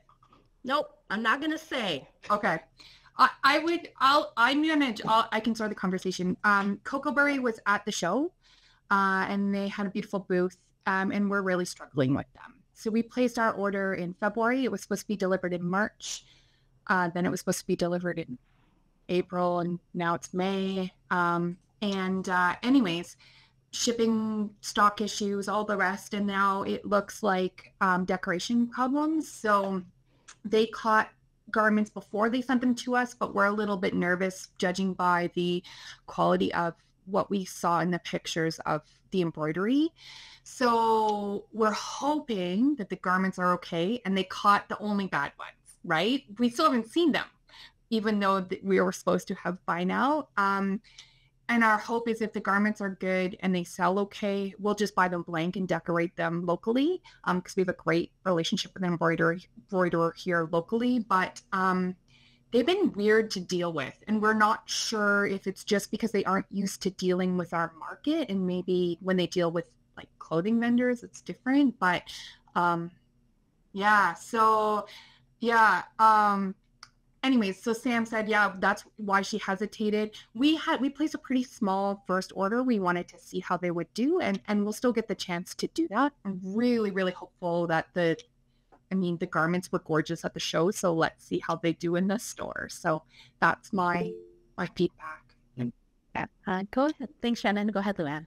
Nope, I'm not gonna say. Okay. I, I would I'll I'm gonna I'll, I can start the conversation. Um Cocoberry was at the show uh and they had a beautiful booth um and we're really struggling with them. So we placed our order in February. It was supposed to be delivered in March. Uh, then it was supposed to be delivered in April and now it's May. Um, and uh, anyways, shipping stock issues, all the rest, and now it looks like um, decoration problems. So they caught garments before they sent them to us, but we're a little bit nervous judging by the quality of what we saw in the pictures of the embroidery. So we're hoping that the garments are okay and they caught the only bad ones, right? We still haven't seen them, even though we were supposed to have by now. Um, and our hope is if the garments are good and they sell okay, we'll just buy them blank and decorate them locally because um, we have a great relationship with an embroiderer, embroiderer here locally. But um, they've been weird to deal with. And we're not sure if it's just because they aren't used to dealing with our market and maybe when they deal with like clothing vendors, it's different. But um, yeah, so yeah. Um, anyways, so Sam said, yeah, that's why she hesitated. We had we placed a pretty small first order. We wanted to see how they would do, and and we'll still get the chance to do that. I'm really really hopeful that the, I mean, the garments were gorgeous at the show. So let's see how they do in the store. So that's my my feedback. Uh, go ahead. Thanks, Shannon. Go ahead, Luann.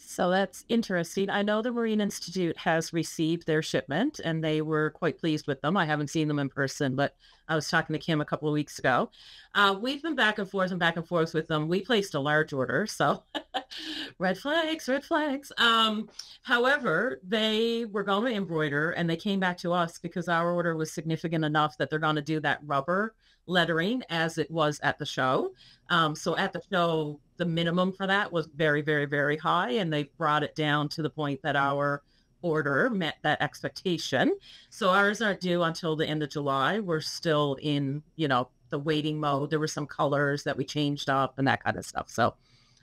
So that's interesting. I know the Marine Institute has received their shipment and they were quite pleased with them. I haven't seen them in person, but I was talking to Kim a couple of weeks ago. Uh, we've been back and forth and back and forth with them. We placed a large order, so red flags, red flags. Um, however, they were going to embroider and they came back to us because our order was significant enough that they're going to do that rubber lettering as it was at the show. Um, so at the show, the minimum for that was very, very, very high, and they brought it down to the point that our order met that expectation. So ours aren't due until the end of July. We're still in, you know, the waiting mode. There were some colors that we changed up and that kind of stuff. So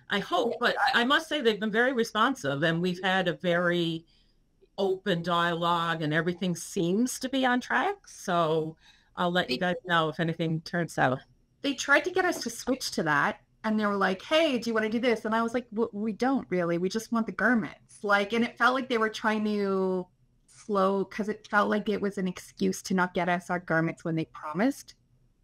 I hope, but I must say they've been very responsive, and we've had a very open dialogue, and everything seems to be on track. So I'll let you guys know if anything turns south. They tried to get us to switch to that and they were like, "Hey, do you want to do this?" And I was like, "We don't really. We just want the garments." Like, and it felt like they were trying to slow because it felt like it was an excuse to not get us our garments when they promised.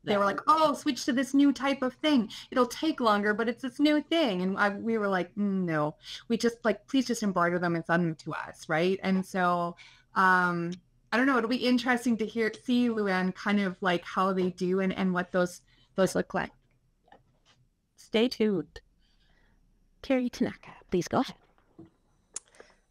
They were like, "Oh, switch to this new type of thing. It'll take longer, but it's this new thing." And I, we were like, mm, "No, we just like please just embroider them and send them to us, right?" And so um, I don't know. It'll be interesting to hear, see Luann, kind of like how they do and, and what those those look like. Stay tuned. Carrie Tanaka, please go ahead.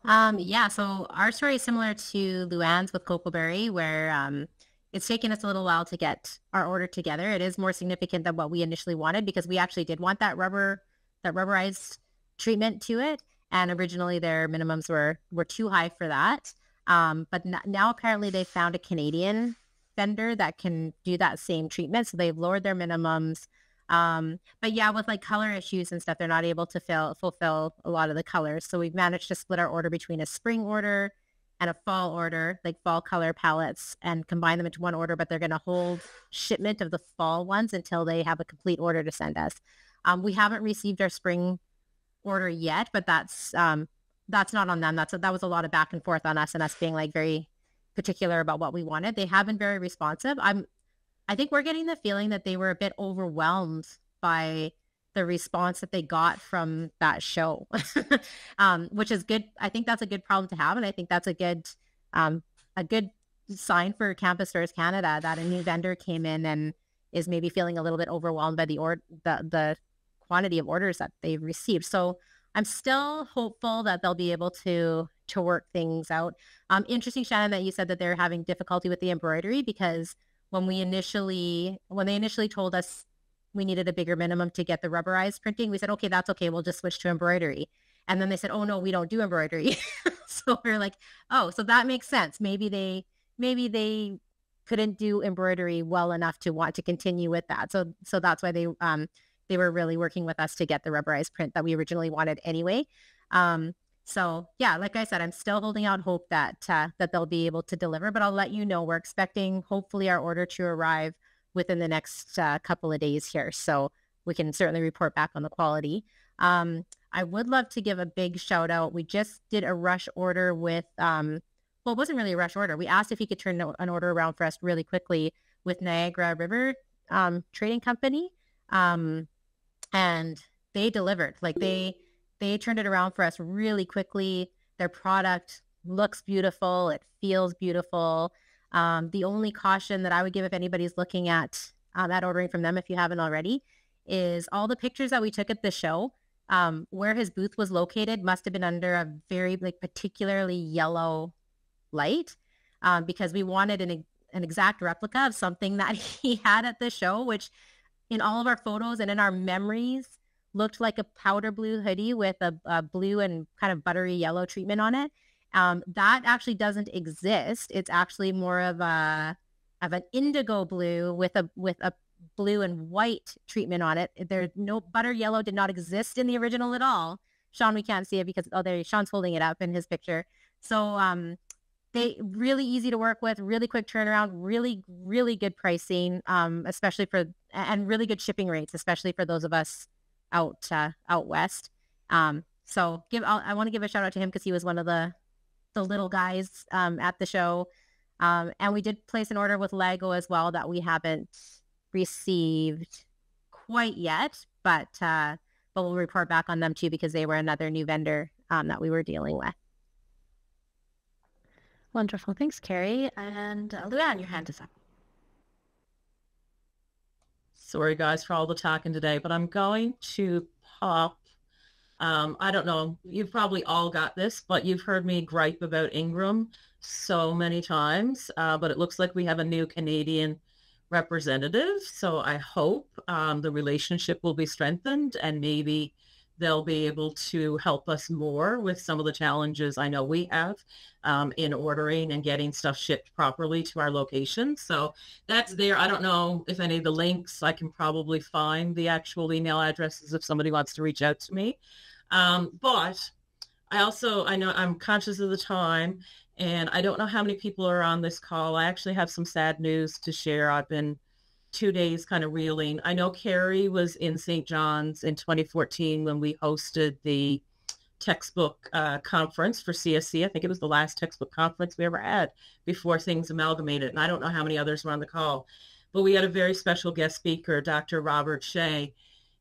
Um, yeah, so our story is similar to Luann's with Cocoberry, where um, it's taken us a little while to get our order together. It is more significant than what we initially wanted because we actually did want that rubber, that rubberized treatment to it, and originally their minimums were were too high for that. Um, but n- now apparently they found a Canadian vendor that can do that same treatment. So they've lowered their minimums. Um, but yeah, with like color issues and stuff, they're not able to fill, fulfill a lot of the colors. So we've managed to split our order between a spring order and a fall order, like fall color palettes, and combine them into one order. But they're going to hold shipment of the fall ones until they have a complete order to send us. Um, we haven't received our spring order yet, but that's um, that's not on them. That's a, that was a lot of back and forth on us and us being like very particular about what we wanted. They have been very responsive. I'm I think we're getting the feeling that they were a bit overwhelmed by the response that they got from that show, um, which is good. I think that's a good problem to have, and I think that's a good um, a good sign for Campus Stores Canada that a new vendor came in and is maybe feeling a little bit overwhelmed by the or the the quantity of orders that they've received. So I'm still hopeful that they'll be able to to work things out. Um, interesting, Shannon, that you said that they're having difficulty with the embroidery because when we initially when they initially told us we needed a bigger minimum to get the rubberized printing, we said, okay, that's okay. We'll just switch to embroidery. And then they said, oh no, we don't do embroidery. so we're like, oh, so that makes sense. Maybe they maybe they couldn't do embroidery well enough to want to continue with that. So so that's why they um they were really working with us to get the rubberized print that we originally wanted anyway. Um so yeah, like I said, I'm still holding out hope that uh, that they'll be able to deliver, but I'll let you know. We're expecting hopefully our order to arrive within the next uh, couple of days here. So we can certainly report back on the quality. Um, I would love to give a big shout out. We just did a rush order with, um, well, it wasn't really a rush order. We asked if he could turn an order around for us really quickly with Niagara River um, Trading Company. Um, and they delivered. Like they, they turned it around for us really quickly. Their product looks beautiful. It feels beautiful. Um, the only caution that I would give if anybody's looking at um, at ordering from them, if you haven't already, is all the pictures that we took at the show. Um, where his booth was located must have been under a very like particularly yellow light um, because we wanted an an exact replica of something that he had at the show, which in all of our photos and in our memories looked like a powder blue hoodie with a, a blue and kind of buttery yellow treatment on it. Um, that actually doesn't exist. It's actually more of a of an indigo blue with a with a blue and white treatment on it. There's no butter yellow did not exist in the original at all. Sean, we can't see it because oh, there Sean's holding it up in his picture. So um, they really easy to work with, really quick turnaround, really really good pricing, um, especially for and really good shipping rates, especially for those of us out uh, out west. Um, so give I'll, i want to give a shout out to him because he was one of the the little guys um, at the show. Um, and we did place an order with Lego as well that we haven't received quite yet, but uh, but we'll report back on them too because they were another new vendor um, that we were dealing with. Wonderful. Thanks, Carrie. And uh, Luann, your hand is up. Sorry, guys, for all the talking today, but I'm going to pop um, I don't know. You've probably all got this, but you've heard me gripe about Ingram so many times. Uh, but it looks like we have a new Canadian representative. So I hope um, the relationship will be strengthened and maybe they'll be able to help us more with some of the challenges I know we have um, in ordering and getting stuff shipped properly to our location. So that's there. I don't know if any of the links, I can probably find the actual email addresses if somebody wants to reach out to me. Um, but I also, I know I'm conscious of the time and I don't know how many people are on this call. I actually have some sad news to share. I've been two days kind of reeling. I know Carrie was in St. John's in 2014 when we hosted the textbook uh, conference for CSC. I think it was the last textbook conference we ever had before things amalgamated. And I don't know how many others were on the call, but we had a very special guest speaker, Dr. Robert Shea,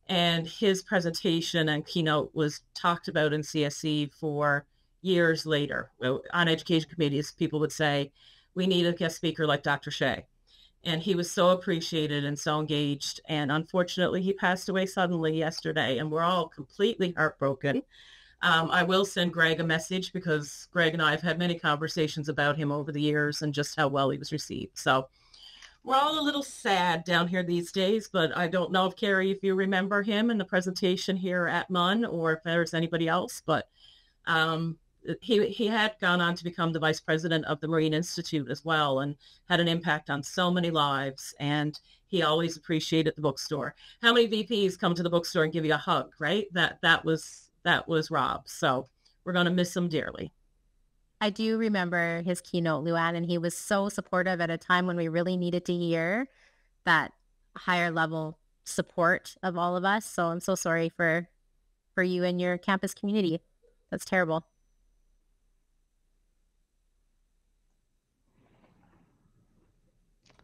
and his presentation and keynote was talked about in CSC for years later. On education committees, people would say, we need a guest speaker like Dr. Shea. And he was so appreciated and so engaged. And unfortunately, he passed away suddenly yesterday, and we're all completely heartbroken. Um, I will send Greg a message because Greg and I have had many conversations about him over the years and just how well he was received. So we're all a little sad down here these days, but I don't know if Carrie, if you remember him in the presentation here at MUN or if there's anybody else, but um, he, he had gone on to become the vice president of the Marine Institute as well and had an impact on so many lives. And he always appreciated the bookstore. How many VPs come to the bookstore and give you a hug, right? That, that was, that was Rob. So we're going to miss him dearly. I do remember his keynote, Luann, and he was so supportive at a time when we really needed to hear that higher level support of all of us. So I'm so sorry for for you and your campus community. That's terrible.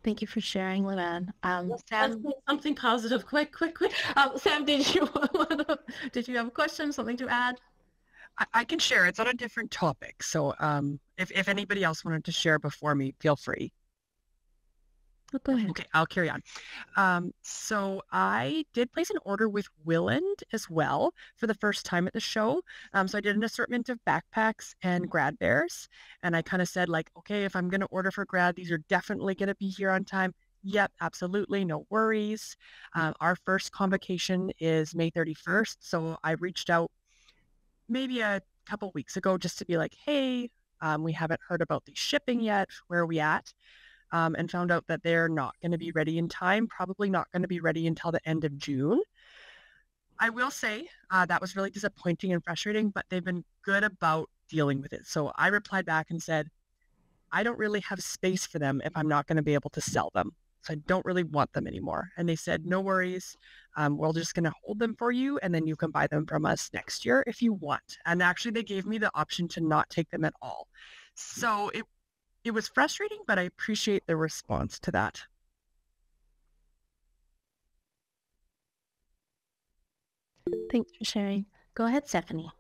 Thank you for sharing, Luann. Um, Let's Sam, say something positive. Quick, quick, quick. um, Sam, did you did you have a question, something to add? I, I can share. It's on a different topic. So um, if, if anybody else wanted to share before me, feel free. Oh, go ahead. Okay, I'll carry on. Um, so I did place an order with Willand as well for the first time at the show. Um, so I did an assortment of backpacks and grad bears. And I kind of said like, okay, if I'm going to order for grad, these are definitely going to be here on time. Yep, absolutely. No worries. Um, our first convocation is May 31st. So I reached out maybe a couple weeks ago just to be like, hey, um, we haven't heard about the shipping yet. Where are we at? Um, and found out that they're not going to be ready in time, probably not going to be ready until the end of June. I will say uh, that was really disappointing and frustrating, but they've been good about dealing with it. So I replied back and said, I don't really have space for them if I'm not going to be able to sell them. So I don't really want them anymore. And they said, no worries. Um, we're just going to hold them for you and then you can buy them from us next year if you want. And actually, they gave me the option to not take them at all. So it it was frustrating, but I appreciate the response to that. Thanks for sharing. Go ahead, Stephanie.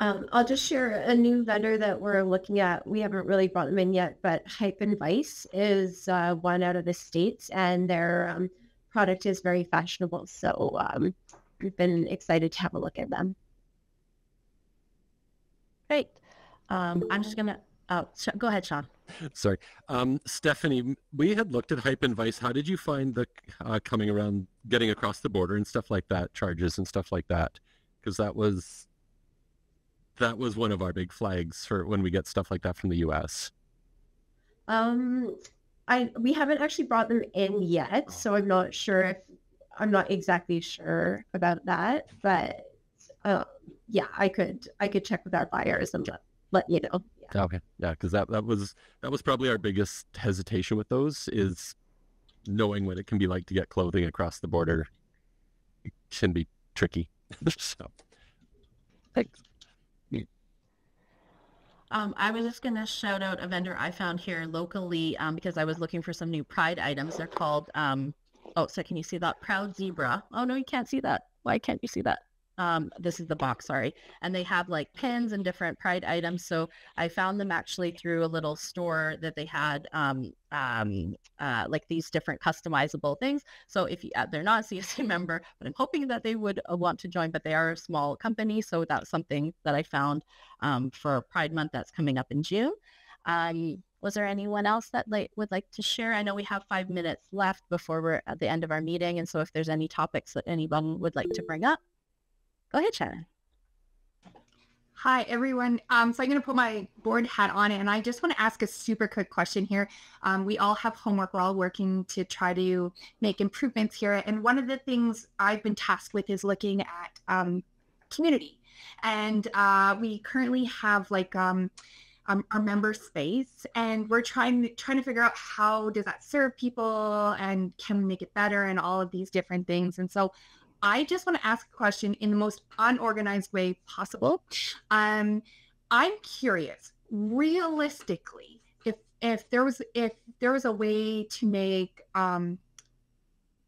Um, I'll just share a new vendor that we're looking at. We haven't really brought them in yet, but Hype and Vice is uh, one out of the states, and their um, product is very fashionable. So um, we've been excited to have a look at them. Great. Um, I'm just gonna. Oh, sh- go ahead, Sean. Sorry. Um, Stephanie, we had looked at Hype and Vice. How did you find the uh, coming around, getting across the border and stuff like that, charges and stuff like that? Because that was that was one of our big flags for when we get stuff like that from the U.S. Um, I we haven't actually brought them in yet, so I'm not sure if I'm not exactly sure about that. But uh, yeah, I could I could check with our buyers and let, let you know. Okay, yeah, because that that was that was probably our biggest hesitation with those is knowing what it can be like to get clothing across the border. It can be tricky. so, thanks. Um, I was just going to shout out a vendor I found here locally um, because I was looking for some new Pride items. They're called, um, oh, so can you see that? Proud Zebra. Oh, no, you can't see that. Why can't you see that? Um, this is the box, sorry. And they have like pins and different Pride items. So I found them actually through a little store that they had um, um, uh, like these different customizable things. So if you, uh, they're not a CSC member, but I'm hoping that they would uh, want to join, but they are a small company. So that's something that I found um, for Pride Month that's coming up in June. Um, was there anyone else that like would like to share? I know we have five minutes left before we're at the end of our meeting. And so if there's any topics that anyone would like to bring up, go ahead, Shannon. Hi, everyone. Um, so I'm going to put my board hat on and I just want to ask a super quick question here. Um, we all have homework. We're all working to try to make improvements here. And one of the things I've been tasked with is looking at um, community. And uh, we currently have like um, um, our member space and we're trying trying to figure out how does that serve people and can we make it better and all of these different things. And so I just want to ask a question in the most unorganized way possible. Um, I'm curious, realistically, if if there was if there was a way to make um,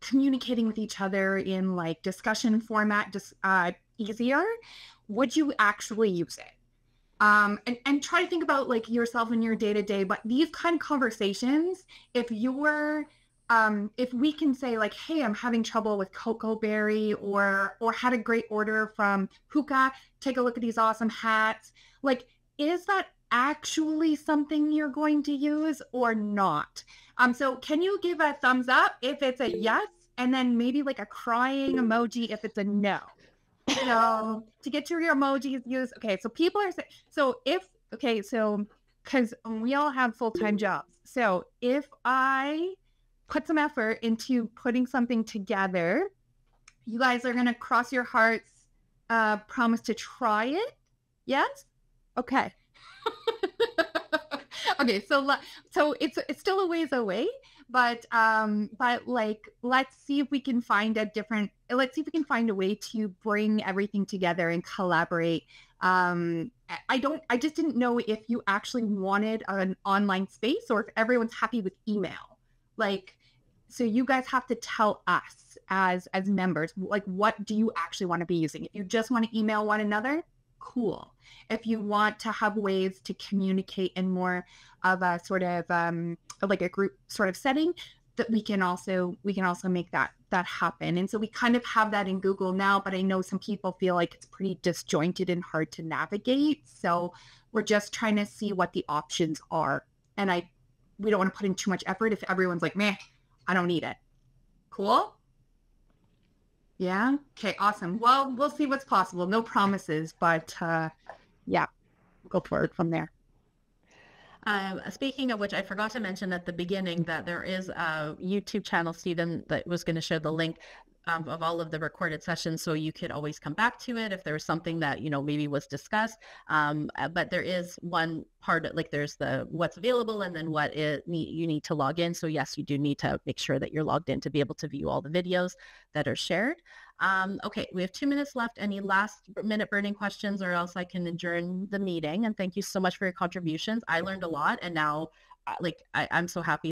communicating with each other in like discussion format just uh, easier, would you actually use it? Um, and, and try to think about like yourself in your day to day. But these kind of conversations, if you were um, if we can say like, hey, I'm having trouble with Cocoa Berry or or had a great order from Hookah, take a look at these awesome hats. Like, is that actually something you're going to use or not? Um, so can you give a thumbs up if it's a yes, and then maybe like a crying emoji if it's a no? So to get to your emojis, use okay. So people are saying so if okay, so because we all have full time jobs. So if I put some effort into putting something together. You guys are going to cross your hearts, uh, promise to try it. Yes? Okay. okay, so so it's it's still a ways away, but um but like let's see if we can find a different let's see if we can find a way to bring everything together and collaborate um I don't, I just didn't know if you actually wanted an online space or if everyone's happy with email. Like, so you guys have to tell us as as members, like, what do you actually want to be using? If you just want to email one another, cool. If you want to have ways to communicate in more of a sort of um, like a group sort of setting, that we can also we can also make that that happen and so we kind of have that in google now but i know some people feel like it's pretty disjointed and hard to navigate so we're just trying to see what the options are and i we don't want to put in too much effort if everyone's like meh i don't need it. Cool. Yeah? Okay awesome. Well we'll see what's possible. No promises but uh yeah go forward from there. Um, speaking of which, I forgot to mention at the beginning that there is a YouTube channel, Stephen, that was going to share the link um, of all of the recorded sessions, so you could always come back to it if there was something that you know maybe was discussed. Um, uh, but there is one part, like there's the what's available, and then what it you need to log in. So yes, you do need to make sure that you're logged in to be able to view all the videos that are shared. Um, okay, we have two minutes left. Any last minute burning questions or else I can adjourn the meeting. And thank you so much for your contributions. I learned a lot and now uh, like I, I'm so happy